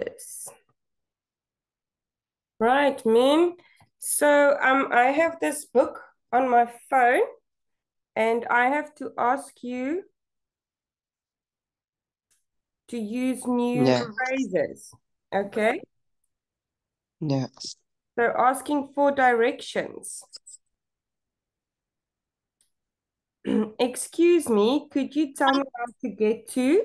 this. Right, Minh. So um, I have this book on my phone and I have to ask you to use new Yeah. phrases. Okay? Yes. So asking for directions. Excuse me, could you tell me how to get to?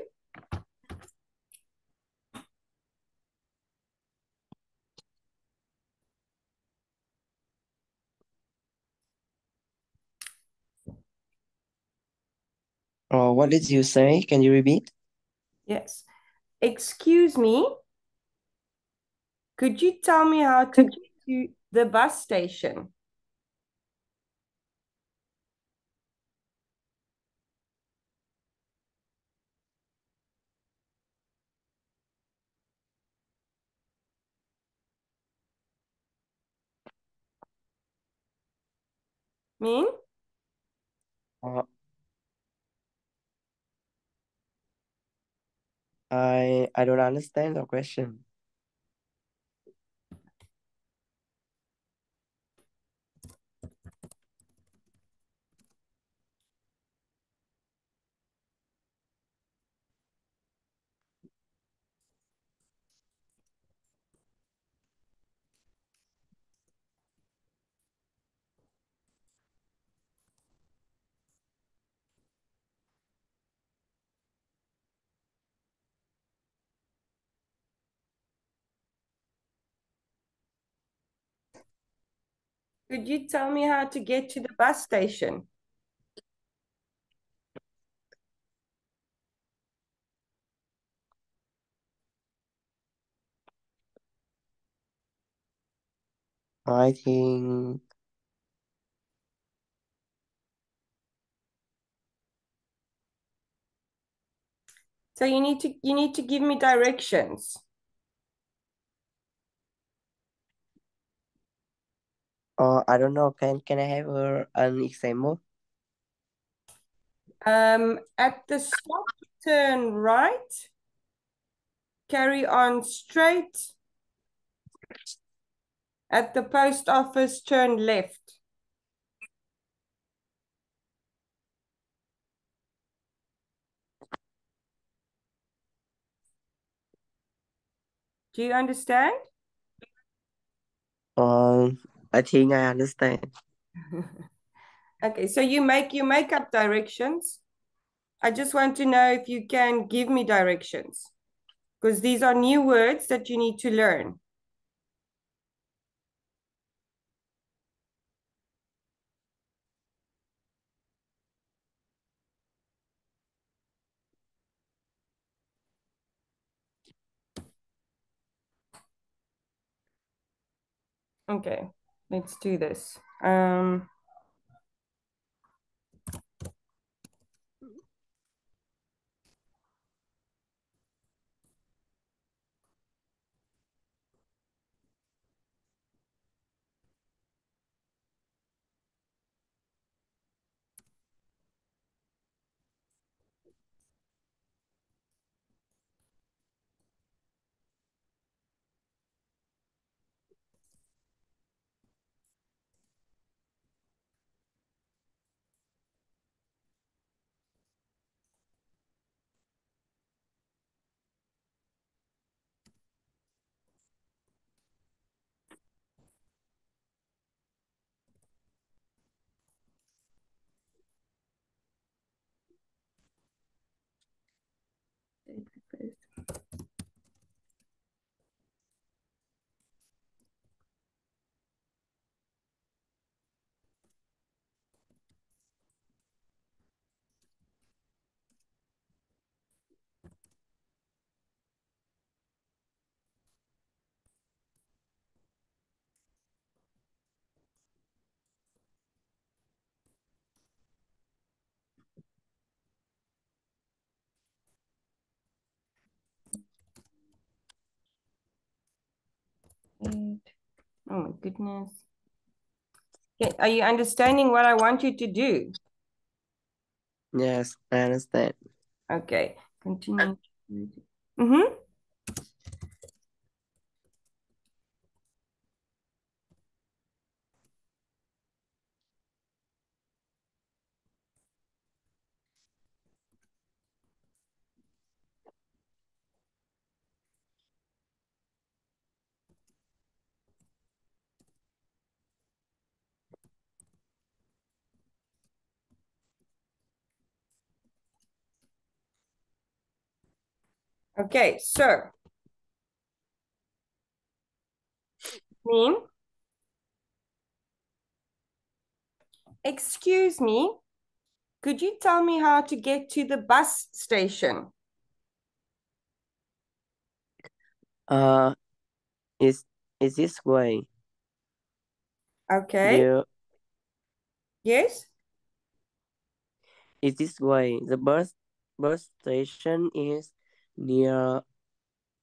Oh, what did you say? Can you repeat? Yes. Excuse me, could you tell me how to get to the bus station? Minh? Uh, I I don't understand the question. Could you tell me how to get to the bus station? I think So you need to you need to give me directions. Uh I don't know. Can can I have uh, an example? Um, at the stop, turn right. Carry on straight. At the post office, turn left. Do you understand? Um, I think I understand. Okay, so you make you make up directions. I just want to know if you can give me directions because these are new words that you need to learn. Okay, let's do this. Um, Oh my goodness. Okay, are you understanding what I want you to do? Yes, I understand. Okay, continue. Mm-hmm. Okay, so Minh. Excuse me, could you tell me how to get to the bus station? Uh, is is this way? Okay. Yes? is this way? The bus bus station is near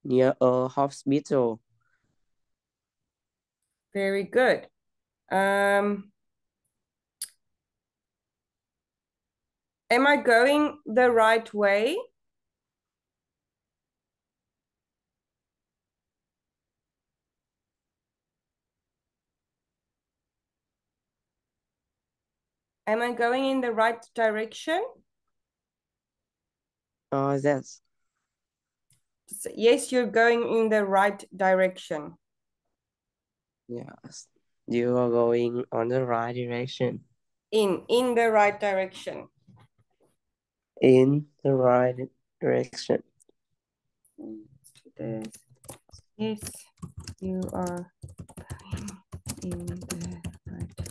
near a hospital. Very good. Um, am I going the right way? Am I going in the right direction? Uh, that's Yes, you're going in the right direction. yes. You are going on the right direction. In, in the right direction. In the right direction. Let's do this. Yes, you are going in the right.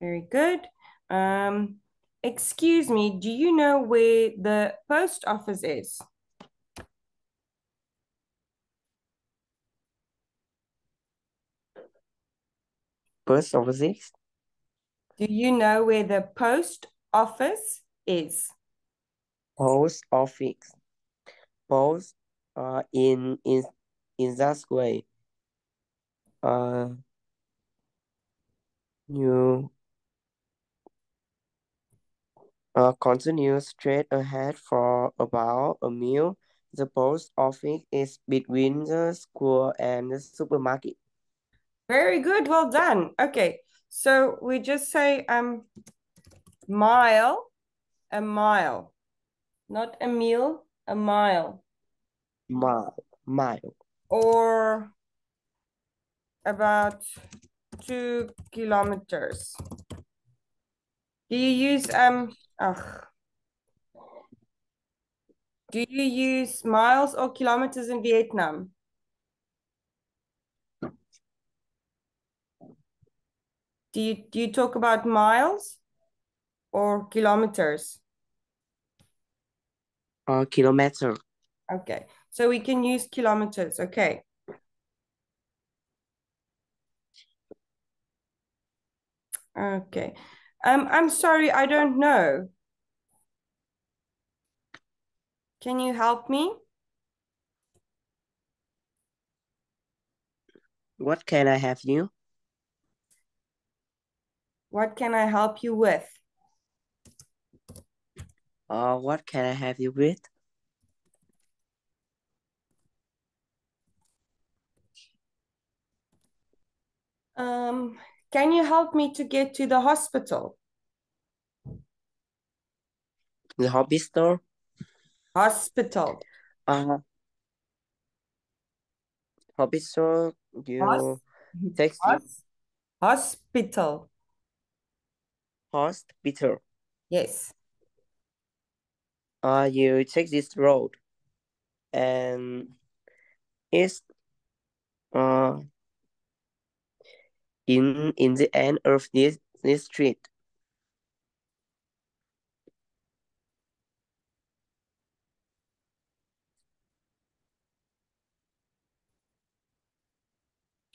Very good. Um, excuse me, do you know where the post office is? Post office. Do you know where the post office is? Post office. Post uh in in in that way. Uh you uh continue straight ahead for about a mile. The post office is between the school and the supermarket. Very good, well done. Okay, so we just say um mile, a mile, not a meal, a mile, Mile, mile. or about two kilometers. Do you use um ugh. Do you use miles or kilometers in Vietnam? Do you do you talk about miles or kilometers? Uh kilometer. Okay, so we can use kilometers. Okay. Okay. Um, I'm sorry, I don't know. Can you help me? What can I have you? What can I help you with? Uh what can I have you with? Um, can you help me to get to the hospital? The hobby store? Hospital. Uh hobby store you Hos- text Hos- hospital. hospital. Yes. Uh, you take this road, and it's uh in in the end of this this street.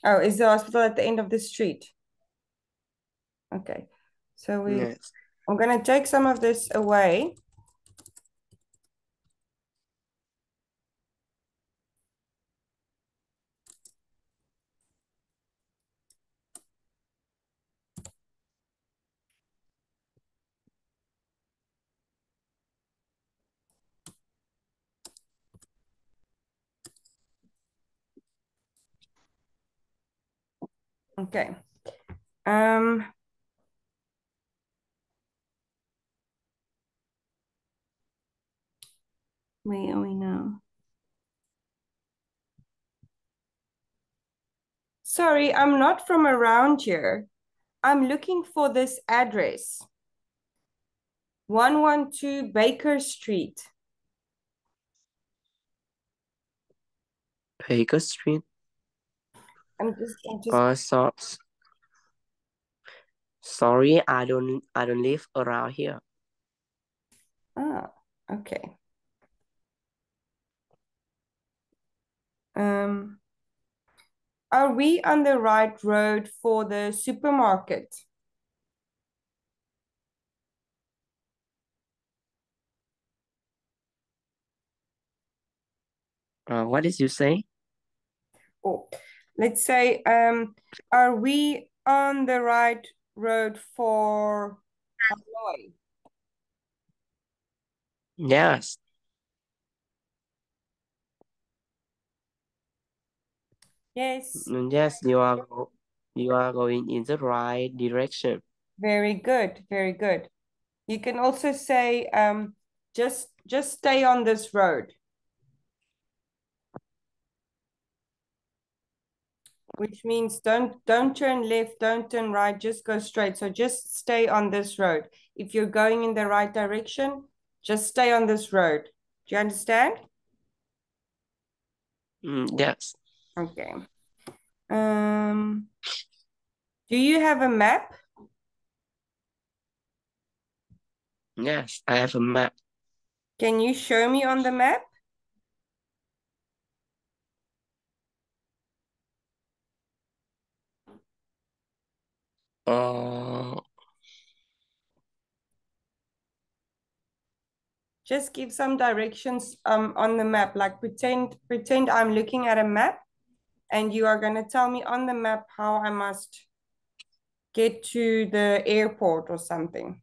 Oh, is the hospital at the end of the street? Okay. So we Yes. I'm gonna take some of this away. Okay. Um, where are we now? Sorry, I'm not from around here. I'm looking for this address. 112 Baker Street. Baker Street. I'm just, I'm just Uh, so, sorry, I don't, I don't live around here. Ah, okay. Um, are we on the right road for the supermarket? Uh, what did you say? Or let's say, um, are we on the right road for Hanoi? Yes, Yes, mm, yes, you are, you are going in the right direction. very good, very good. You can also say, um, just just stay on this road. Which means don't don't turn left, don't turn right, just go straight. So just stay on this road. If you're going in the right direction, just stay on this road. Do you understand? Mm, yes, Okay. Um, do you have a map? yes, I have a map. Can you show me on the map? Uh, Just give some directions um on the map. Like pretend pretend I'm looking at a map and you are going to tell me on the map how I must get to the airport or something.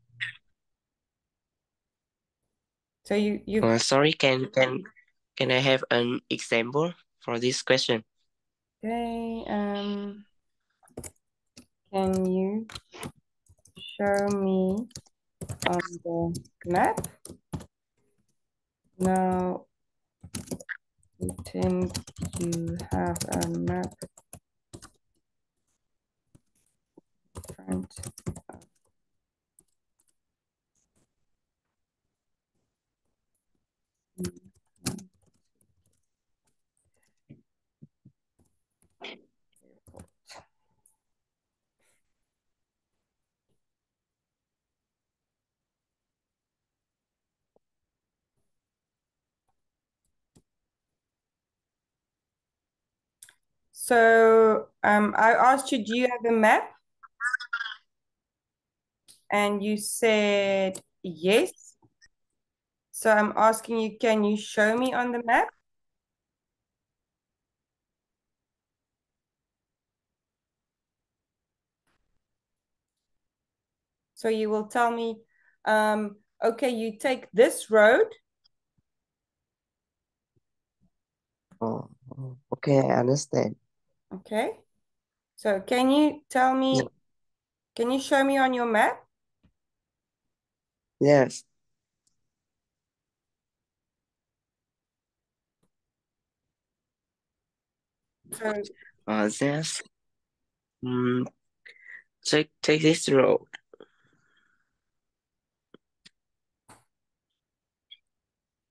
So you you uh, sorry, can, can, can I have an example for this question? okay um can you show me on the map? Now pretend you have a map front. So um, I asked you, do you have a map? And you said yes. So I'm asking you, can you show me on the map? So you will tell me, um, okay, you take this road. Oh, oh, okay, I understand. Okay. So can you tell me, Yeah. can you show me on your map? Yes, So uh, yes. Mm, take, take this road.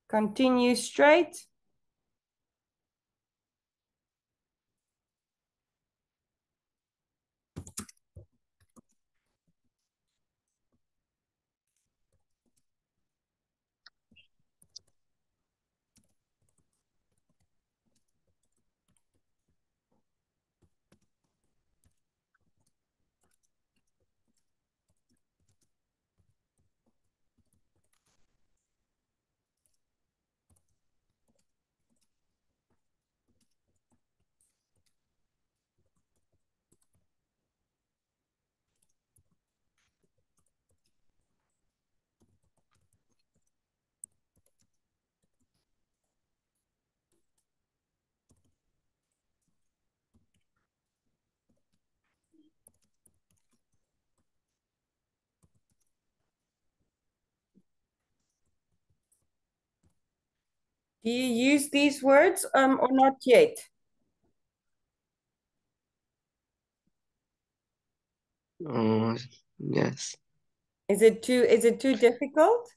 continue straight. Do you use these words um, or not yet? Uh, yes. Is it too is it too difficult?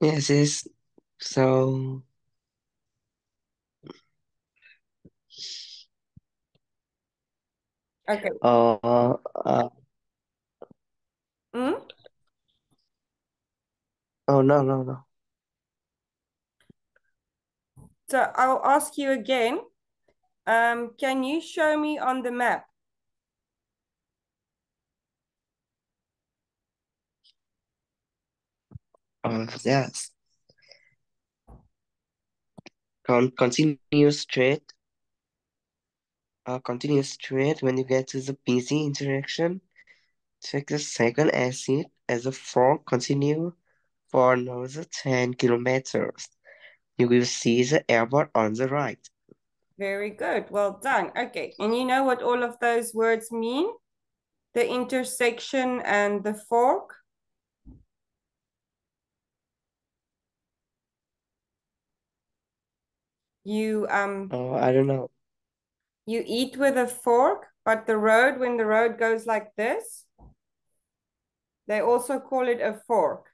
Yes, it's so Okay. uh, uh Hmm? oh no no no. So I'll ask you again. Um, can you show me on the map? Uh yes. Con continue straight. Uh continue straight when you get to the busy interaction. Take the second exit as a fork continue for another 10 kilometers. You will see the airport on the right. Very good. Well done. Okay. And you know what all of those words mean? The intersection and the fork? You um Oh, I don't know. you eat with a fork, but the road, when the road goes like this, they also call it a fork.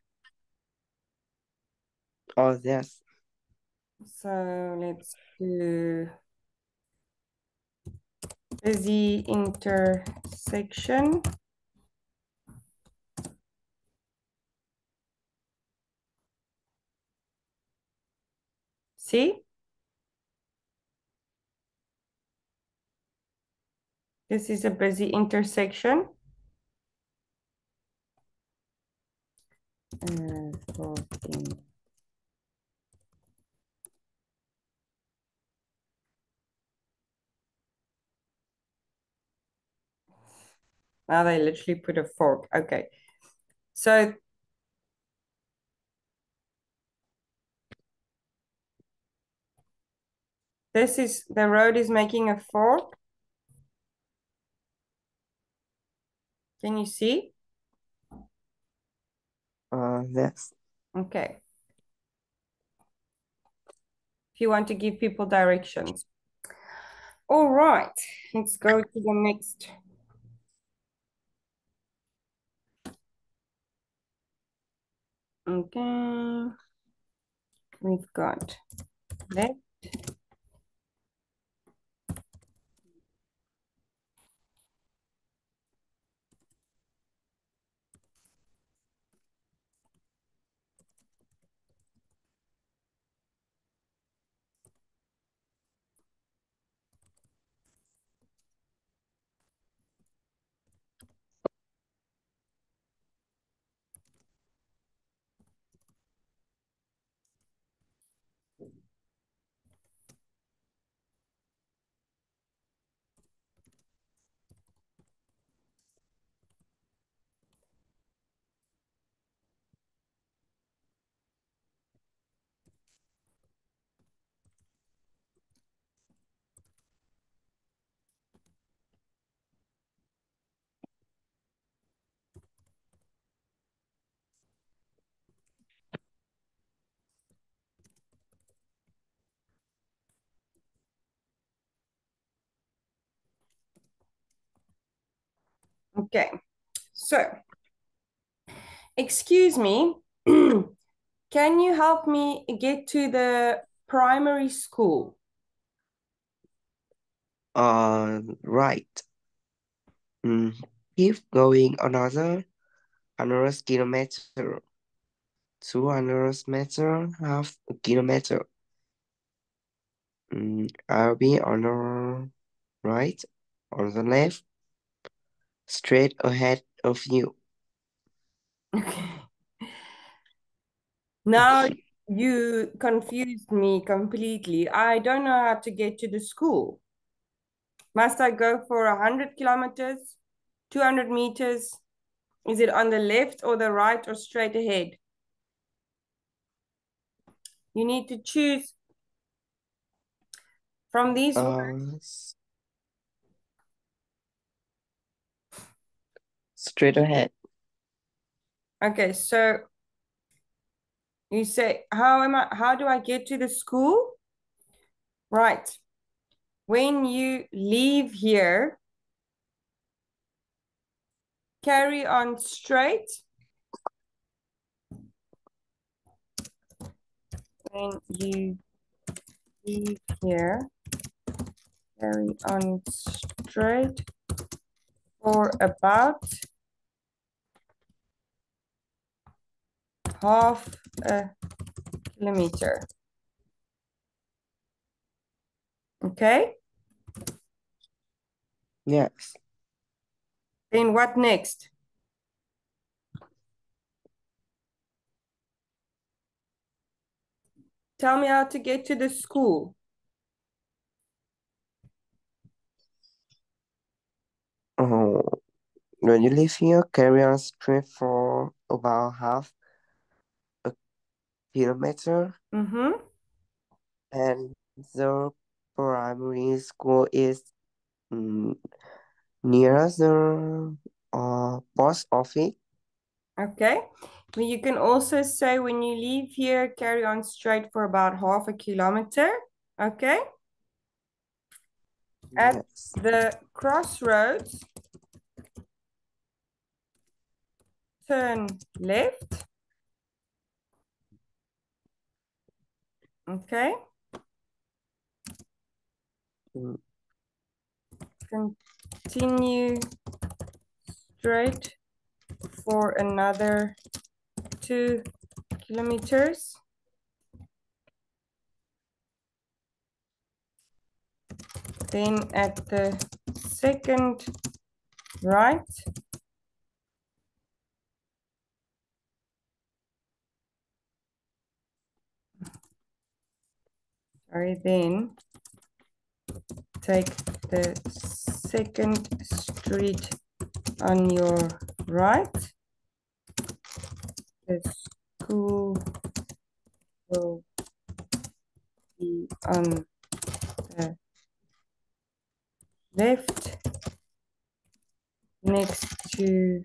Oh, yes. So let's do busy intersection. See? This is a busy intersection. Uh, Now they literally put a fork. Okay. So this is the road is making a fork. Can you see? Uh, yes. Okay. If you want to give people directions. All right, let's go to the next. Okay. We've got left. Okay, so excuse me, can you help me get to the primary school? Uh, right. Mm, keep going another 100 kilometer. 200 meter, half a kilometer. Mm, I'll be on the right, on the left, straight ahead of you. Okay. Now you confused me completely. I don't know how to get to the school. Must I go for 100 kilometers, 200 meters? Is it on the left or the right or straight ahead? You need to choose from these words. Uh, s- straight ahead. Okay, so you say, how am I, how do I get to the school? Right. When you leave here, carry on straight. When you leave here, carry on straight for about half a kilometer. Okay. Yes. Then what next? Tell me how to get to the school. Oh, when you leave here, carry on straight for about half kilometer, Mm-hmm. and the primary school is mm, near the uh, post office. Okay. But you can also say when you leave here, carry on straight for about half a kilometer. Okay. At Yes. the crossroads, turn left. Okay. Continue straight for another two kilometers. Then at the second right, sorry, then take the second street on your right. The school will be on the left next to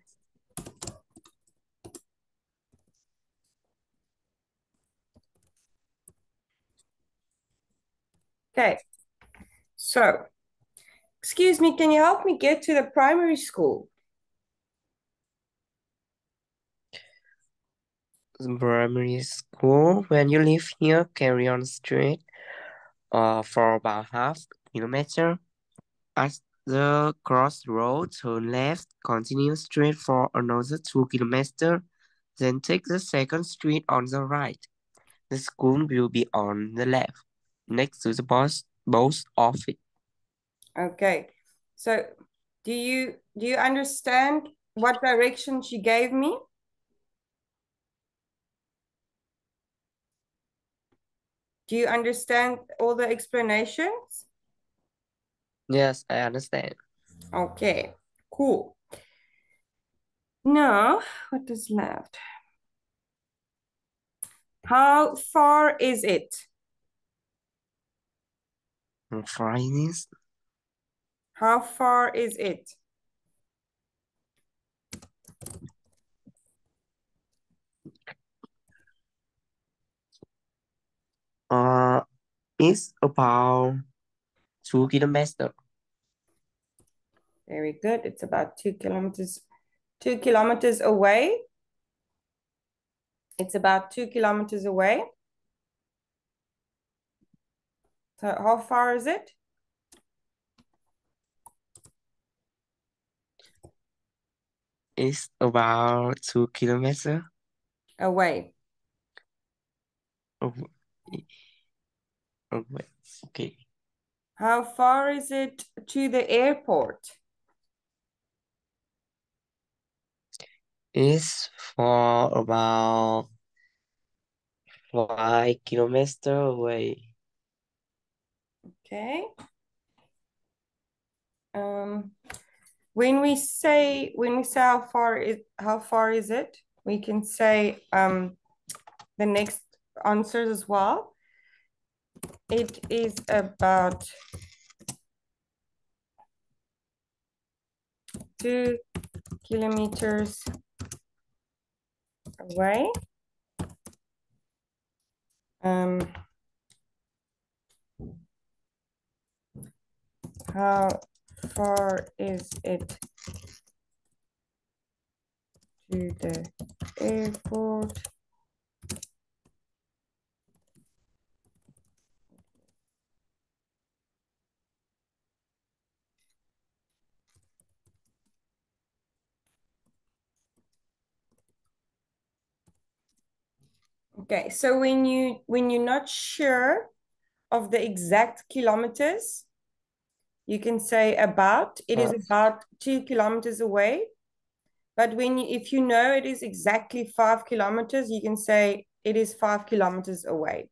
Okay, so excuse me, can you help me get to the primary school? The primary school. When you leave here, carry on straight uh, for about half kilometer. At the crossroad, turn left, continue straight for another two kilometer, then take the second street on the right. The school will be on the left, next to the bus post office. Okay, so do you do you understand what direction she gave me? Do you understand all the explanations? Yes, I understand. Okay, cool. Now, what is left? How far is it? Fridays, How far is it? uh, is about two kilometers. Very good. It's about two kilometers, two kilometers away. It's about two kilometers away. So how far is it? It's about two kilometers Away. Oh, oh, away. away. Okay. How far is it to the airport? It's for about five kilometers away. Okay. Um, when we say when we say how far is how far is it, we can say um the next answers as well. It is about two kilometers away. Um, how far is it to the airport. Okay, so when you when you're not sure of the exact kilometers, you can say about. It is about two kilometers away. But when you, if you know it is exactly five kilometers, you can say it is five kilometers away.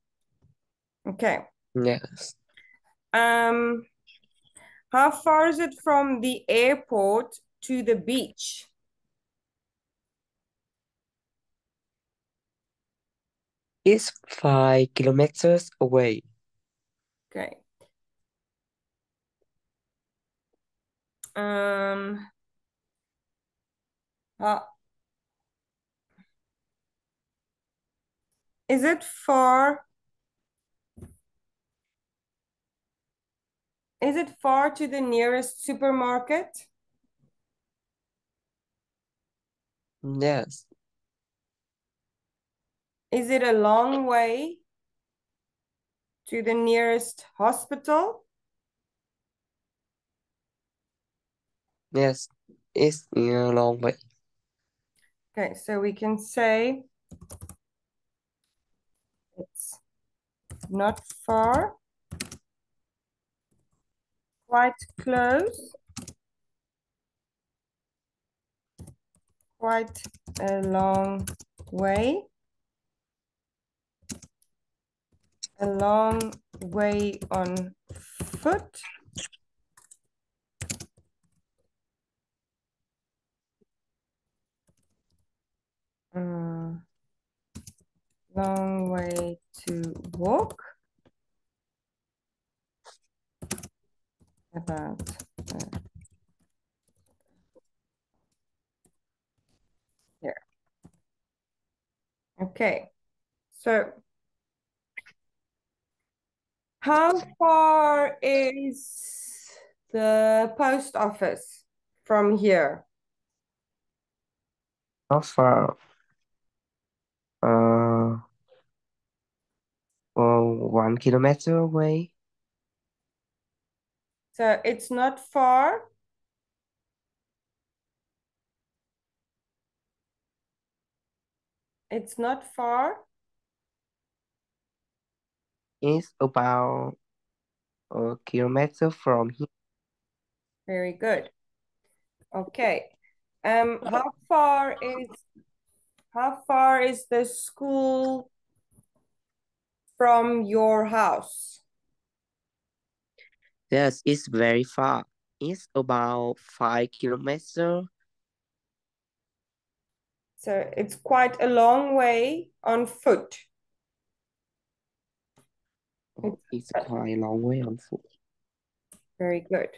Okay. Yes. Um, how far is it from the airport to the beach? It's five kilometers away. Okay. Um, how, is it far? Is it far to the nearest supermarket? Yes. Is it a long way to the nearest hospital? Yes. It's in a long way. Okay, so we can say it's not far, quite close, quite a long way, a long way on foot. Uh, long way to walk. About uh, here. Okay, so how far is the post office from here? How far? Uh, well, one kilometer away. So it's not far. It's not far. It's about a kilometer from here. Very good. Okay. Um, how far is how far is the school from your house? Yes, it's very far. It's about five kilometers. So it's quite a long way on foot. It's quite a long way on foot. Very good.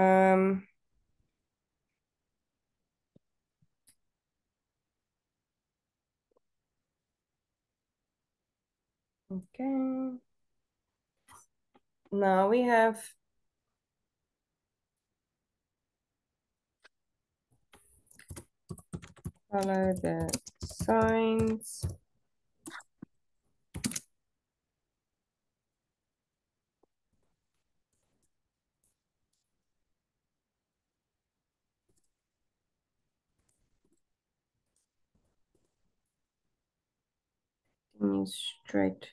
Um, okay. Now we have follow the signs. Continue straight.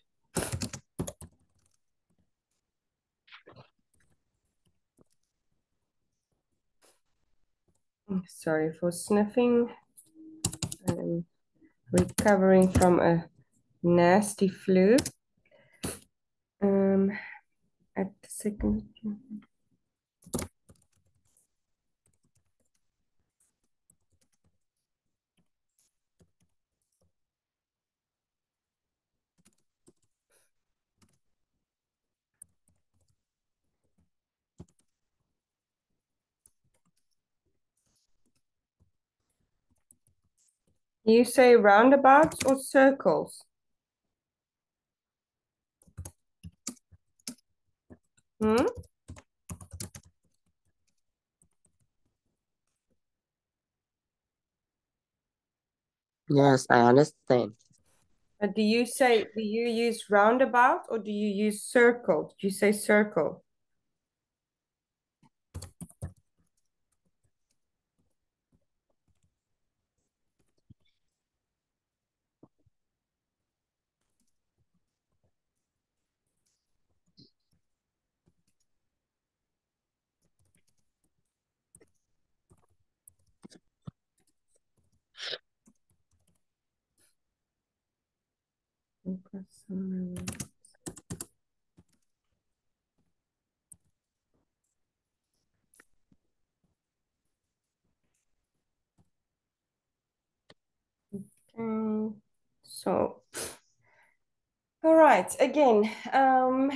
Sorry for sniffing. I'm recovering from a nasty flu. Um, at the second. You say roundabouts or circles? Hmm? Yes, I understand. But do you say, do you use roundabout or do you use circle? Do you say circle? Okay, so, all right, again, um,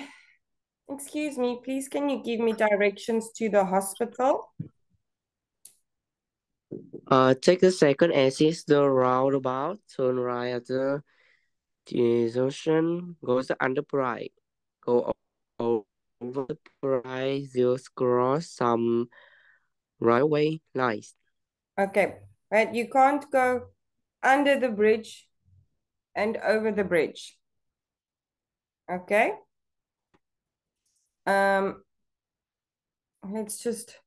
excuse me, please, can you give me directions to the hospital? Uh, take the second exit, the roundabout, turn right at the junction, go the underbridge, go over the bridge, just cross some railway lines. Okay, right, you can't go under the bridge and over the bridge. Okay. Um, let's just,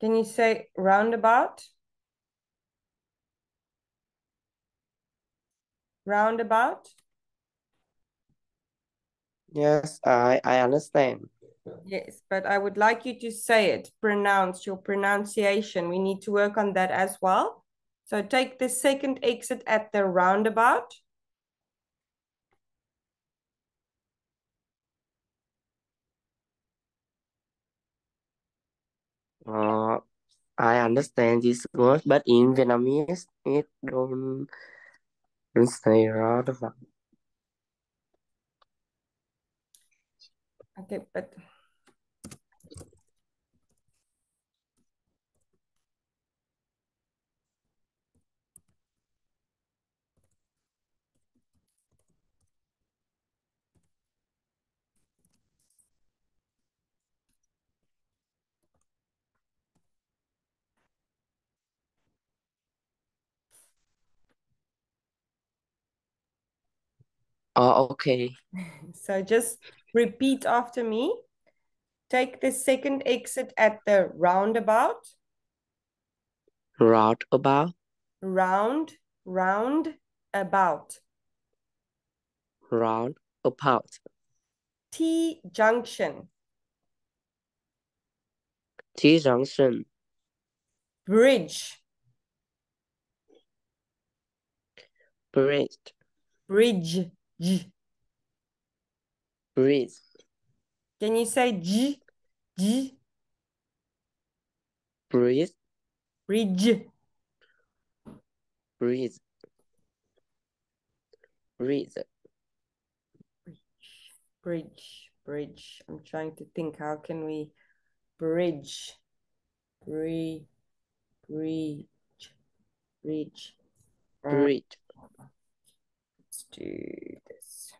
can you say roundabout? Roundabout? Yes, I, I understand. Yes, but I would like you to say it, pronounce your pronunciation. We need to work on that as well. So take the second exit at the roundabout. Uh, I understand this word, but in Vietnamese, it don't, say roundabout. Okay, but Oh, okay. So just repeat after me. Take the second exit at the roundabout. Roundabout. Round, round, about. Round about. T junction. T junction. Bridge. Bridge. Bridge. J. Bridge. Can you say J? J. Bridge. Bridge. Bridge. Bridge. Bridge. Bridge. I'm trying to think. How can we bridge? Bridge. Bridge. Bridge. Bridge. Let's do this.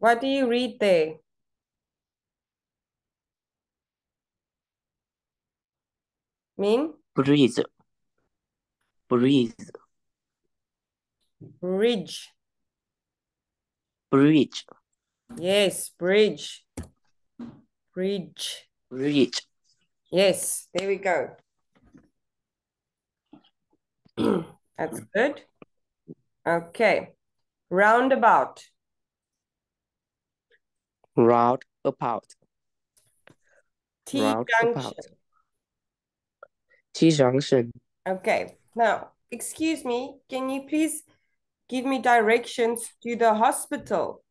What do you read there? Mean? Bridge. Bridge. Bridge. Bridge. Yes, bridge. Bridge. Bridge. Yes, there we go. That's good. Okay. Roundabout. Roundabout. T Roundabout. junction. T junction. Okay. Now, excuse me, can you please give me directions to the hospital?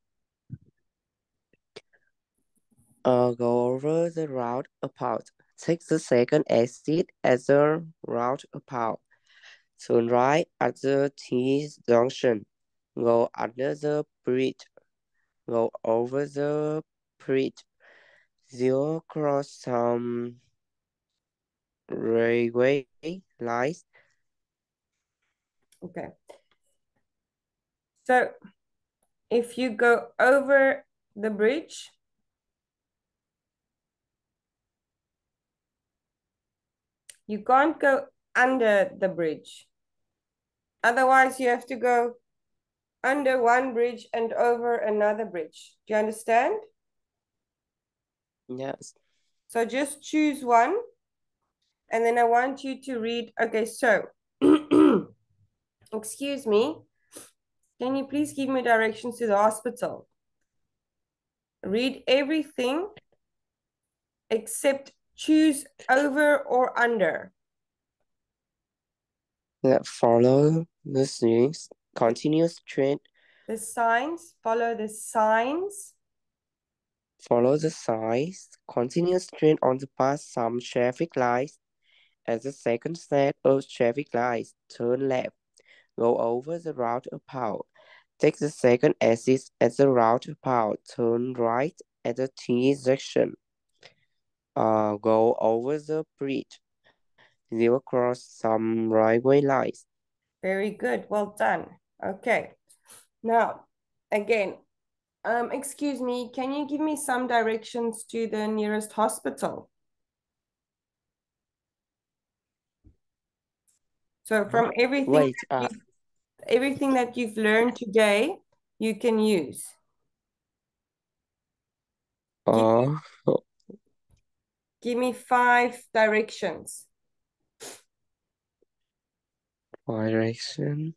Uh, go over the route about. Take the second exit at the route about. Turn right at the T junction. Go under the bridge. Go over the bridge. Zero cross some railway lines. Okay. So if you go over the bridge, you can't go under the bridge. Otherwise, you have to go under one bridge and over another bridge. Do you understand? Yes. So just choose one. And then I want you to read. Okay, so, excuse me. Can you please give me directions to the hospital? Read everything except choose over or under. Yeah, follow the signs. Continue straight. The signs, follow the signs. Follow the signs. continuous straight on the past some traffic lights. At the second set of traffic lights, turn left. Go over the route apart. Take the second exit at the route apart. Turn right at the T section. Uh, go over the bridge. Zero cross some railway lines. Very good. Well done. Okay. Now, again, um, excuse me, can you give me some directions to the nearest hospital? So from everything, Wait, that uh, everything that you've learned today, you can use. uh, Give me five directions. direction.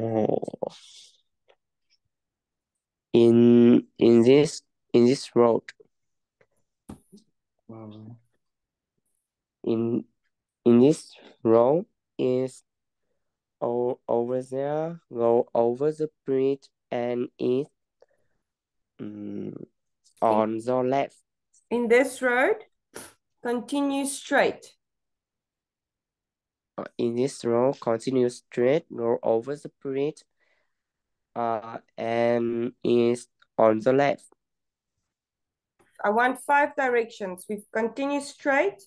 Oh. In in this in this road. Uh, in in this road is o over there. Go over the bridge and it mm, on the left. In this road, continue straight. In this road, continue straight. Go over the bridge. Uh, and is on the left. I want five directions. We continue straight.